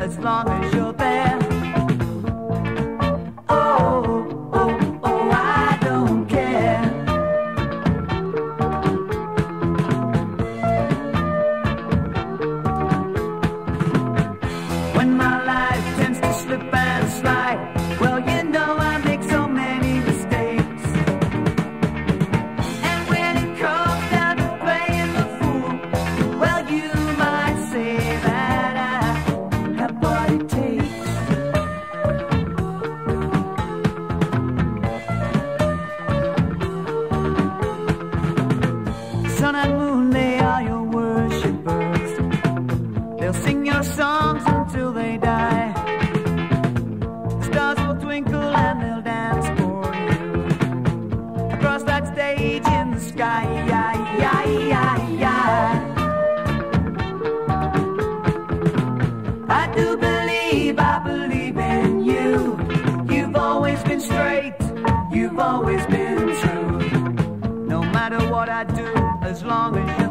as long as you're there. Oh, oh, oh, I don't care. When my life tends to slip and slide. sun and moonlit matter what I do, as long as you